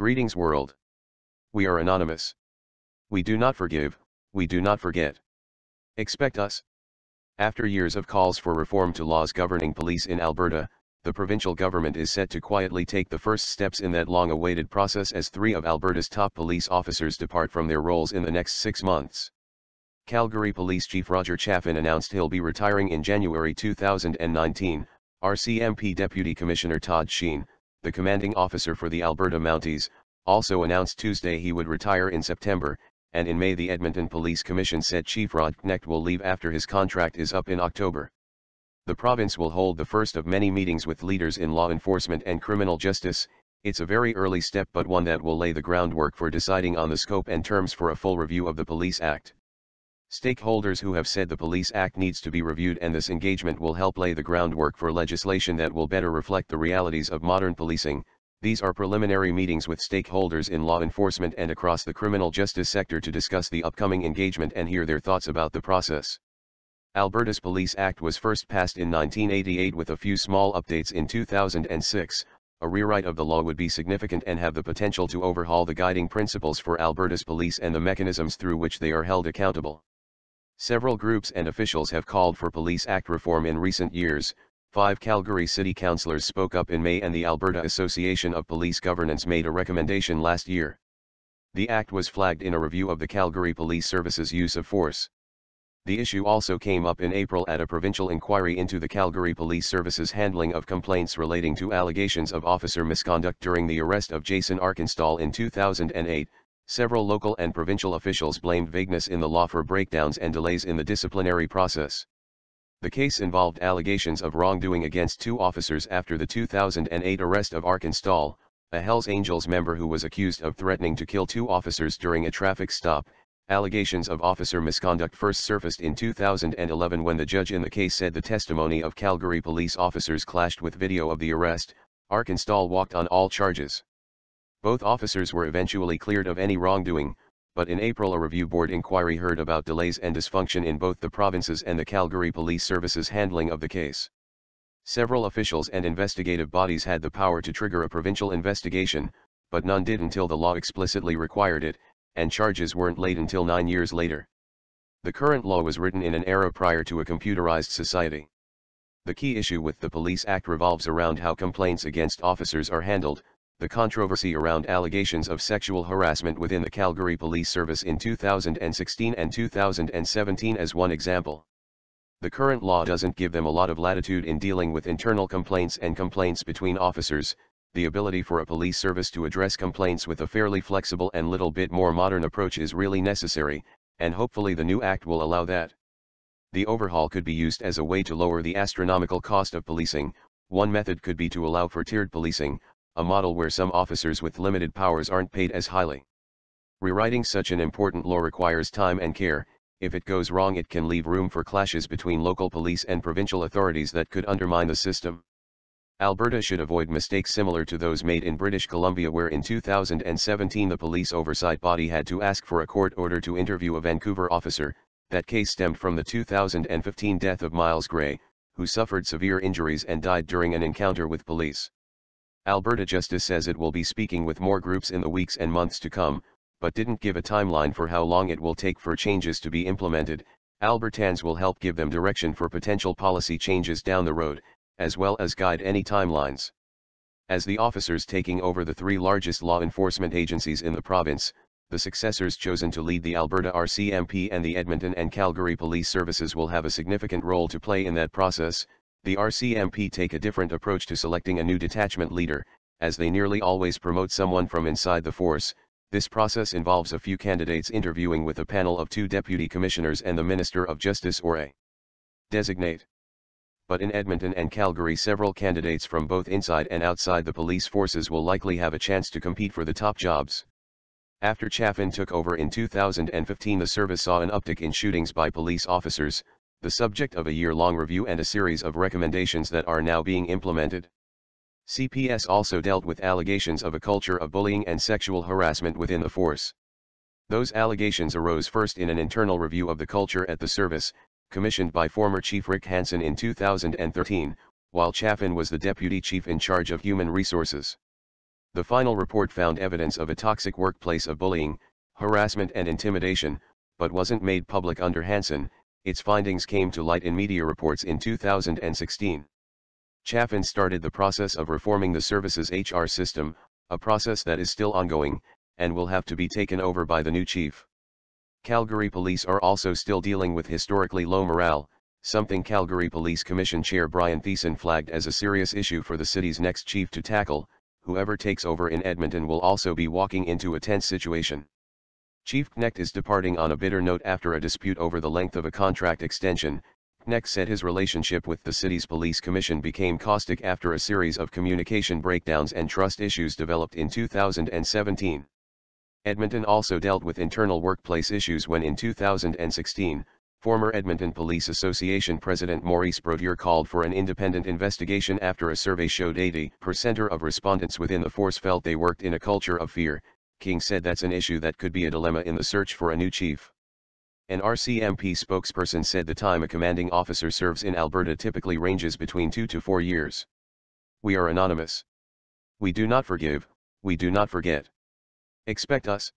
Greetings world. We are anonymous. We do not forgive, we do not forget. Expect us. After years of calls for reform to laws governing police in Alberta, the provincial government is set to quietly take the first steps in that long-awaited process as three of Alberta's top police officers depart from their roles in the next six months. Calgary Police Chief Roger Chaffin announced he'll be retiring in January 2019, RCMP Deputy Commissioner Todd Shean, the commanding officer for the Alberta Mounties, also announced Tuesday he would retire in September, and in May the Edmonton Police Commission said Chief Rod Knecht will leave after his contract is up in October. The province will hold the first of many meetings with leaders in law enforcement and criminal justice, it's a very early step but one that will lay the groundwork for deciding on the scope and terms for a full review of the Police Act. Stakeholders who have said the Police Act needs to be reviewed and this engagement will help lay the groundwork for legislation that will better reflect the realities of modern policing, these are preliminary meetings with stakeholders in law enforcement and across the criminal justice sector to discuss the upcoming engagement and hear their thoughts about the process. Alberta's Police Act was first passed in 1988 with a few small updates in 2006. A rewrite of the law would be significant and have the potential to overhaul the guiding principles for Alberta's police and the mechanisms through which they are held accountable. Several groups and officials have called for Police Act reform in recent years, Five Calgary City Councillors spoke up in May and the Alberta Association of Police Governance made a recommendation last year. The act was flagged in a review of the Calgary Police Service's use of force. The issue also came up in April at a provincial inquiry into the Calgary Police Service's handling of complaints relating to allegations of officer misconduct during the arrest of Jason Arkinstall in 2008. Several local and provincial officials blamed vagueness in the law for breakdowns and delays in the disciplinary process. The case involved allegations of wrongdoing against two officers after the 2008 arrest of Arkinstall, a Hells Angels member who was accused of threatening to kill two officers during a traffic stop. Allegations of officer misconduct first surfaced in 2011 when the judge in the case said the testimony of Calgary police officers clashed with video of the arrest. Arkinstall walked on all charges. Both officers were eventually cleared of any wrongdoing, but in April a review board inquiry heard about delays and dysfunction in both the provinces and the Calgary Police Service's handling of the case. Several officials and investigative bodies had the power to trigger a provincial investigation, but none did until the law explicitly required it, and charges weren't laid until nine years later. The current law was written in an era prior to a computerized society. The key issue with the Police Act revolves around how complaints against officers are handled, the controversy around allegations of sexual harassment within the Calgary Police Service in 2016 and 2017 as one example. The current law doesn't give them a lot of latitude in dealing with internal complaints and complaints between officers, the ability for a police service to address complaints with a fairly flexible and little bit more modern approach is really necessary, and hopefully the new act will allow that. The overhaul could be used as a way to lower the astronomical cost of policing, one method could be to allow for tiered policing, a model where some officers with limited powers aren't paid as highly. Rewriting such an important law requires time and care, if it goes wrong it can leave room for clashes between local police and provincial authorities that could undermine the system. Alberta should avoid mistakes similar to those made in British Columbia where in 2017 the police oversight body had to ask for a court order to interview a Vancouver officer, that case stemmed from the 2015 death of Myles Gray, who suffered severe injuries and died during an encounter with police. Alberta Justice says it will be speaking with more groups in the weeks and months to come, but didn't give a timeline for how long it will take for changes to be implemented. Albertans will help give them direction for potential policy changes down the road, as well as guide any timelines. As the officers taking over the three largest law enforcement agencies in the province, the successors chosen to lead the Alberta RCMP and the Edmonton and Calgary Police Services will have a significant role to play in that process, the RCMP take a different approach to selecting a new detachment leader, as they nearly always promote someone from inside the force, this process involves a few candidates interviewing with a panel of two deputy commissioners and the Minister of Justice or a designate. But in Edmonton and Calgary several candidates from both inside and outside the police forces will likely have a chance to compete for the top jobs. After Chaffin took over in 2015 the service saw an uptick in shootings by police officers, the subject of a year-long review and a series of recommendations that are now being implemented. CPS also dealt with allegations of a culture of bullying and sexual harassment within the force. Those allegations arose first in an internal review of the culture at the service, commissioned by former Chief Rick Hanson in 2013, while Chaffin was the deputy chief in charge of human resources. The final report found evidence of a toxic workplace of bullying, harassment and intimidation, but wasn't made public under Hanson, its findings came to light in media reports in 2016. Chaffin started the process of reforming the service's HR system, a process that is still ongoing, and will have to be taken over by the new chief. Calgary police are also still dealing with historically low morale, something Calgary Police Commission Chair Brian Thiessen flagged as a serious issue for the city's next chief to tackle, whoever takes over in Edmonton will also be walking into a tense situation. Chief Knecht is departing on a bitter note after a dispute over the length of a contract extension. Knecht said his relationship with the city's police commission became caustic after a series of communication breakdowns and trust issues developed in 2017. Edmonton also dealt with internal workplace issues when in 2016, former Edmonton Police Association President Maurice Brodeur called for an independent investigation after a survey showed 80% of respondents within the force felt they worked in a culture of fear, King said that's an issue that could be a dilemma in the search for a new chief. An RCMP spokesperson said the time a commanding officer serves in Alberta typically ranges between two to four years. We are anonymous. We do not forgive, we do not forget. Expect us.